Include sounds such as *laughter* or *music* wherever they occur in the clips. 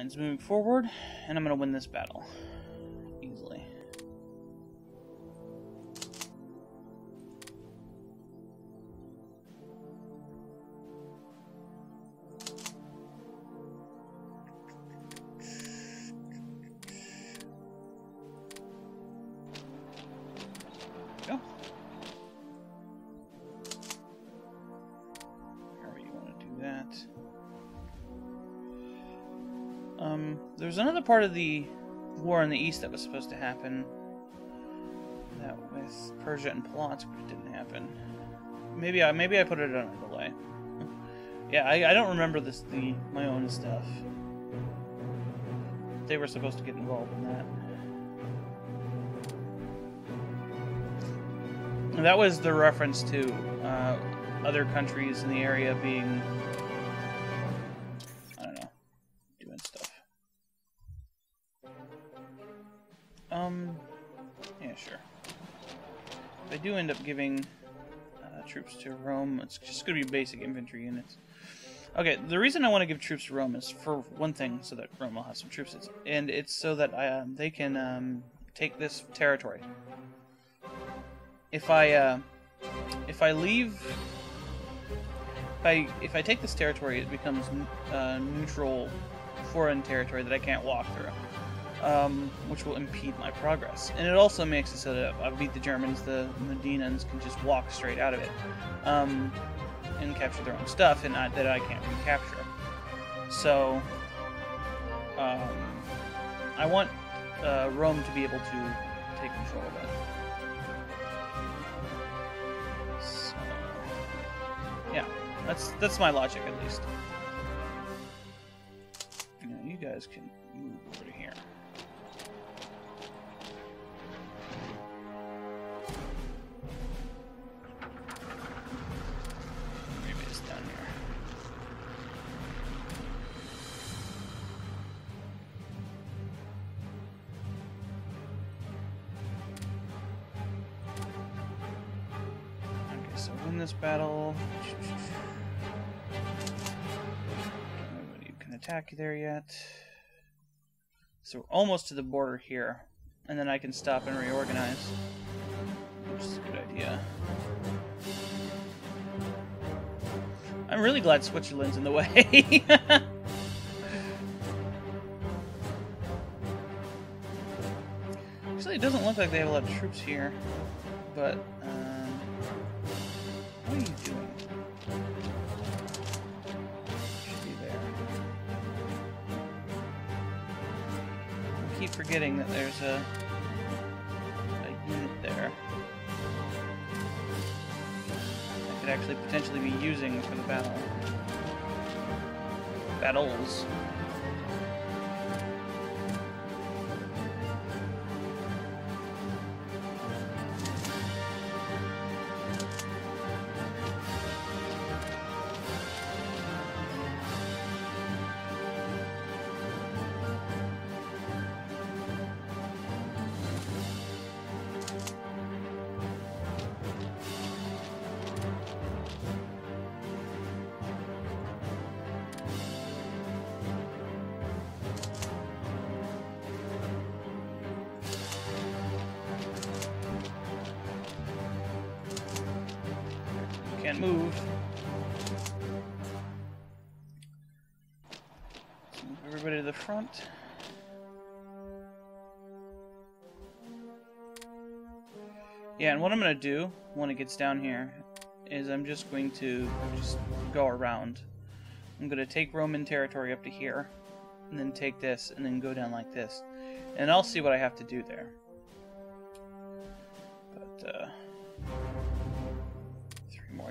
lines moving forward, and I'm going to win this battle. Part of the war in the east that was supposed to happen. That with Persia and Polotsk, didn't happen. Maybe I maybe I put it on a delay. yeah, I, I don't remember this the my own stuff. They were supposed to get involved in that. And that was the reference to uh, other countries in the area being end up giving uh, troops to Rome, it's just going to be basic infantry units. Okay, the reason I want to give troops to Rome is for one thing, so that Rome will have some troops, and it's so that I, um, they can um, take this territory. If I uh, if I leave, if I if I take this territory, it becomes uh, neutral foreign territory that I can't walk through, um, which will impede my progress. And it also makes it so that I beat the Germans, the Medinans can just walk straight out of it um, and capture their own stuff, and I, that I can't recapture. So um, I want uh, Rome to be able to take control of it. So, yeah, that's that's my logic at least. There yet. So we're almost to the border here. And then I can stop and reorganize. Which is a good idea. I'm really glad Switzerland's in the way. *laughs* Actually, it doesn't look like they have a lot of troops here. But, um, what are you doing? Keep forgetting that there's a, a unit there. I could actually potentially be using for the battle. Battles. Move. Everybody to the front. Yeah, and what I'm gonna do when it gets down here is I'm just going to just go around. I'm gonna take Roman territory up to here, and then take this, and then go down like this. And I'll see what I have to do there. But, uh...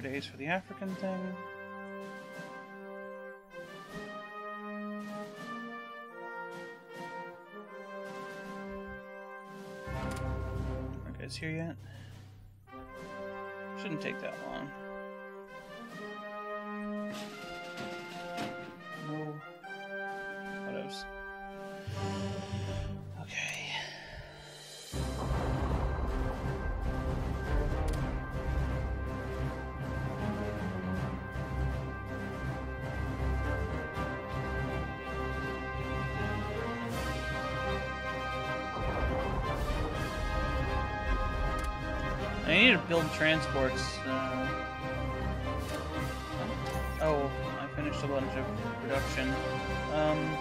More days for the African thing. Are guys here yet? Shouldn't take that long. I need to build transports. Uh... Oh, I finished a bunch of production. Um...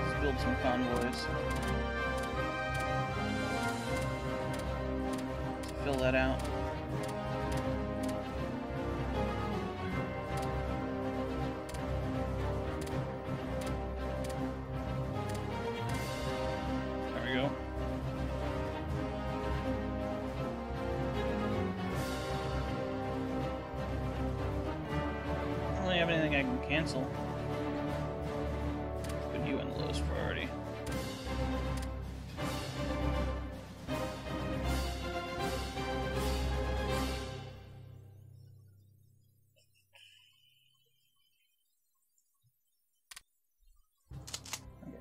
Let's build some convoys. Fill that out. Cancel. Put you in the lowest priority.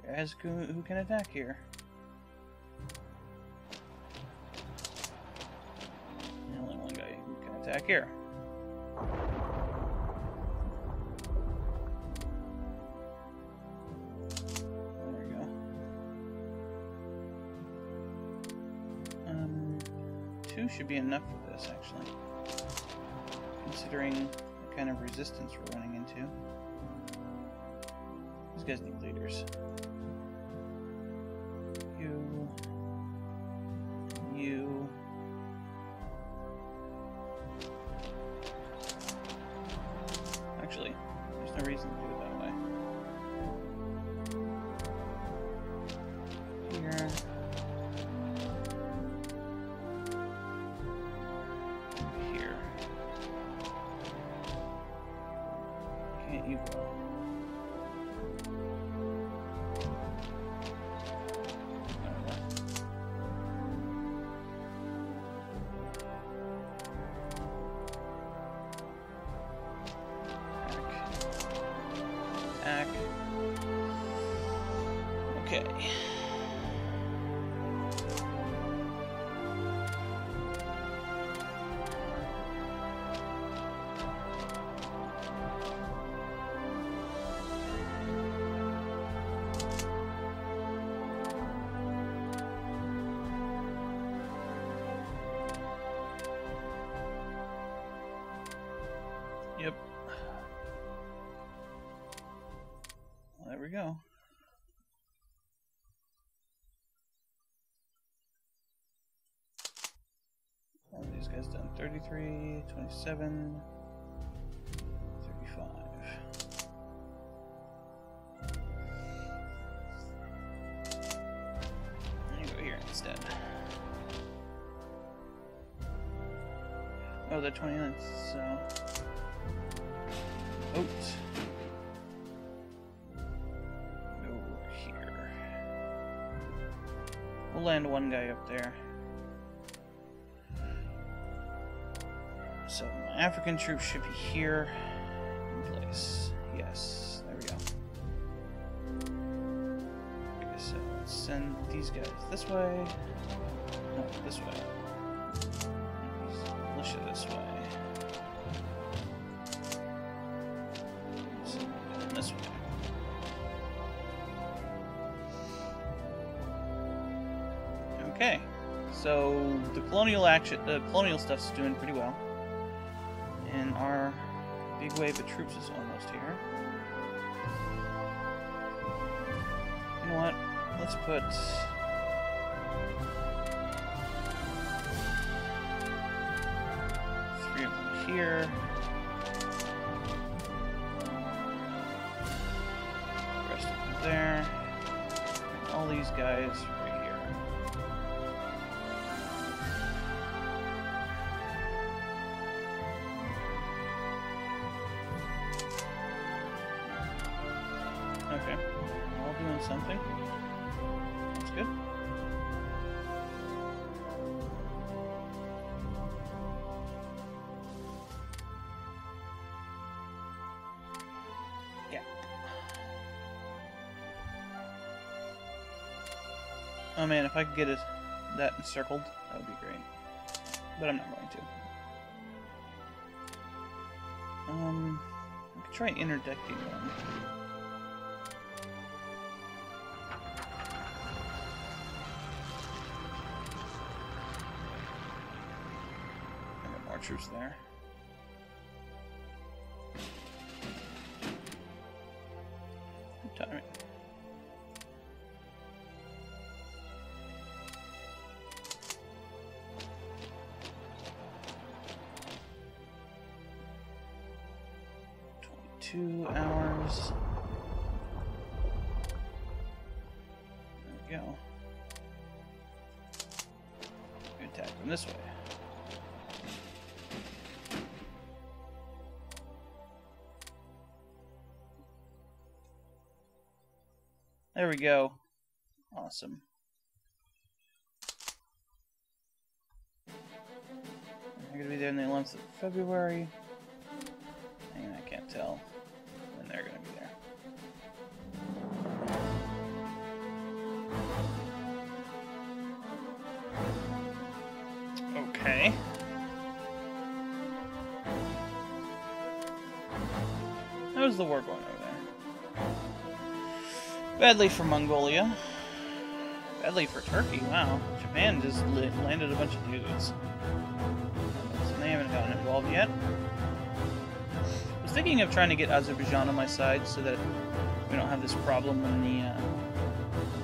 Okay, who, who can attack here. Only one guy who can attack here. Two should be enough for this, actually. Considering what kind of resistance we're running into. These guys need leaders. You. Okay. Go. All these guys done 33, 27, 35. You go here instead. Oh, they're 29, so. Oats. Land one guy up there. So my African troops should be here in place. Yes, there we go. Okay, so let's send these guys this way. No, this way. Militia this way. This way. Okay, so the colonial action, the colonial stuff's doing pretty well, and our big wave of troops is almost here. You know what? Let's put. Three of them here. Rest of them there. And all these guys All doing something. That's good. Yeah. Oh man, if I could get it, that encircled, that would be great. But I'm not going to. Um, I could try interdicting one. There. Twenty-two hours. Go. Attack this way. There we go. Awesome. They're gonna be there on the 11th of February. I can't tell when they're gonna be there. Okay. How's the war going over there? Badly for Mongolia. Badly for Turkey, wow. Japan just landed a bunch of dudes. So they haven't gotten involved yet. I was thinking of trying to get Azerbaijan on my side so that we don't have this problem when the uh,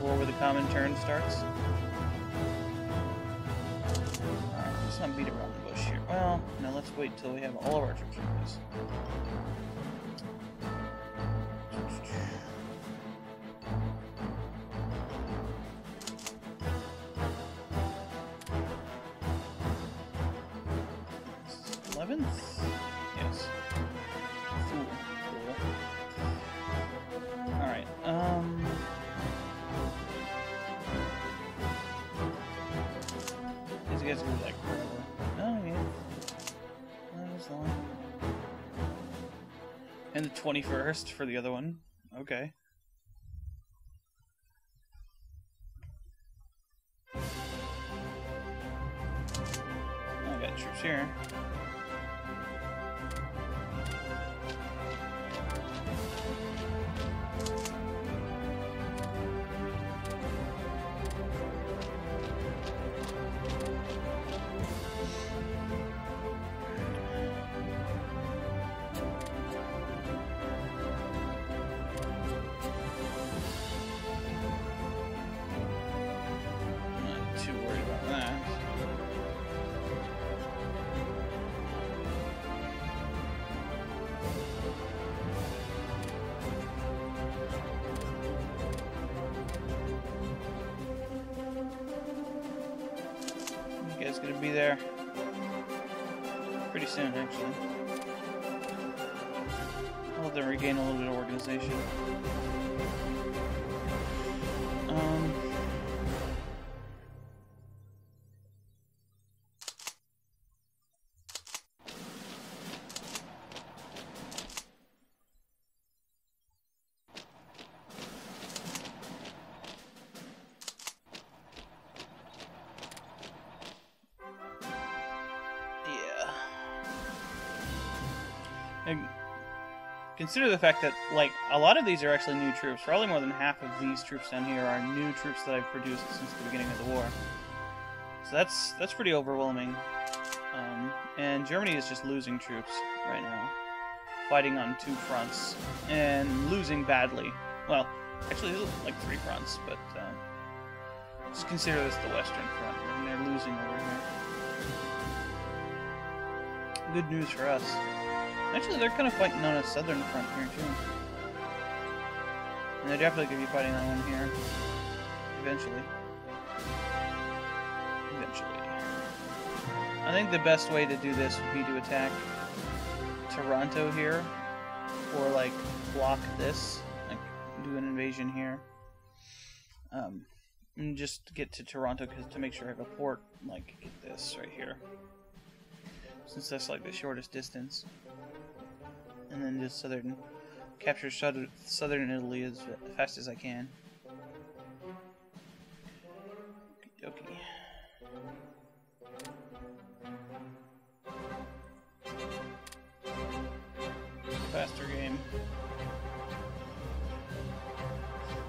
war with the Comintern starts. Alright, let's not beat around the bush here. Well, now let's wait until we have all of our troops in place. Eleventh? Yes. Cool. Cool. Alright, um... These guys go like forever. Oh, yeah. That was long. And the 21st for the other one. Okay. Be there pretty soon, actually. I'll let them regain a little bit of organization. Um. Consider the fact that, like, a lot of these are actually new troops. Probably more than half of these troops down here are new troops that I've produced since the beginning of the war. So that's that's pretty overwhelming. Um, and Germany is just losing troops right now, fighting on two fronts and losing badly. Well, actually, like three fronts, but um, just consider this the Western Front, and they're losing over here. Good news for us. Actually, they're kind of fighting on a southern front here too, and they're definitely going to be fighting on one here eventually. Eventually. I think the best way to do this would be to attack Taranto here, or like block this, like do an invasion here. Um, and just get to Taranto cause to make sure I have a port, like get this right here, since that's like the shortest distance. And then just southern, capture southern, Italy as fast as I can. Okay. Faster game.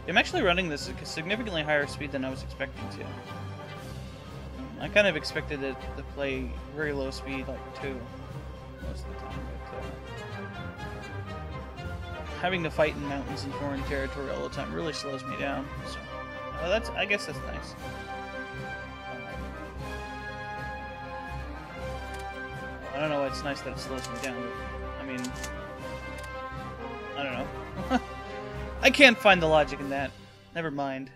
I'm actually running this at a significantly higher speed than I was expecting to. I kind of expected it to play very low speed, like 2, most of the time, but uh, having to fight in mountains and foreign territory all the time really slows me down, so uh, that's, I guess that's nice. I don't know why it's nice that it slows me down, but, I mean, I don't know. *laughs* I can't find the logic in that. Never mind.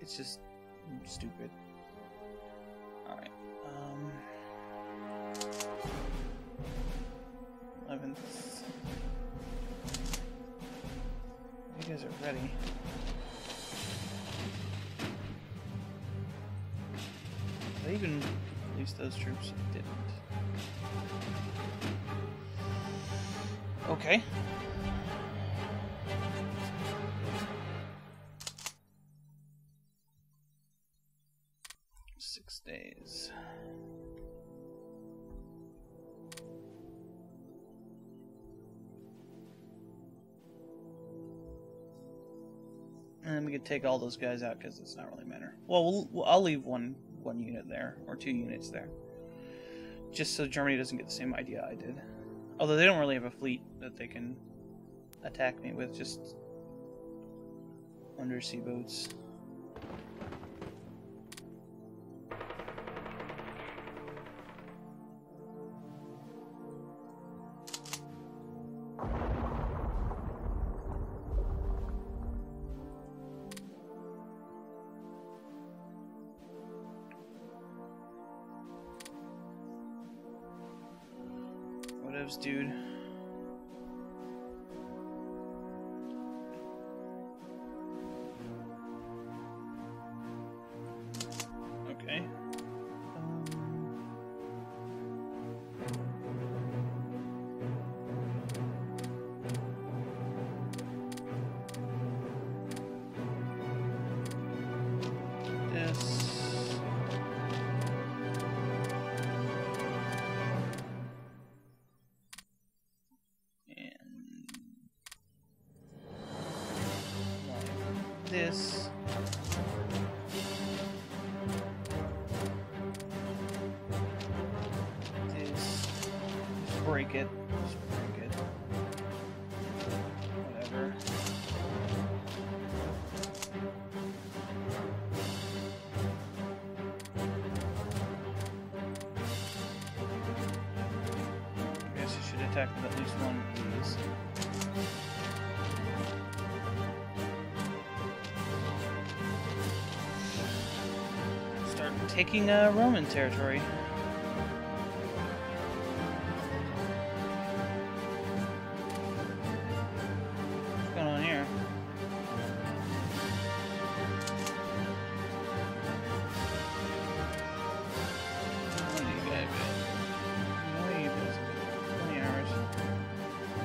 It's just stupid. Guys are ready. They even released those troops didn't. Okay. And we could take all those guys out because it's not really matter. Well, well, I'll leave one one unit there or two units there, just so Germany doesn't get the same idea I did. Although they don't really have a fleet that they can attack me with, just undersea boats. Whatevs, dude. This. This. Just break it. Just break it. Whatever. I guess I should attack with at least one of these. Taking uh, Roman territory. What's going on here?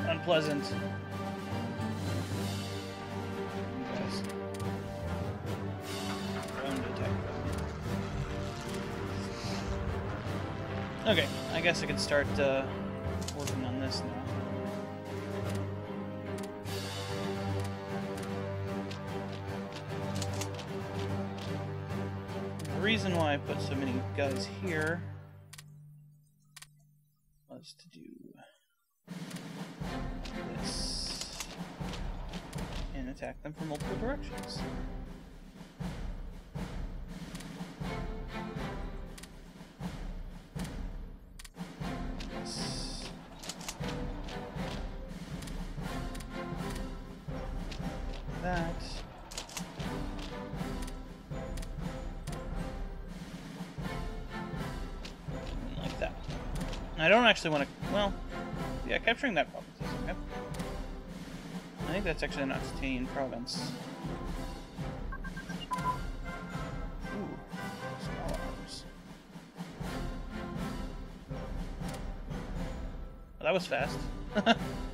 What guess I could start uh, working on this now. The reason why I put so many guys here was to do this and attack them from multiple directions. Actually want to. Well, yeah, capturing that province is okay. I think that's actually an Occitanian province. That was fast. *laughs*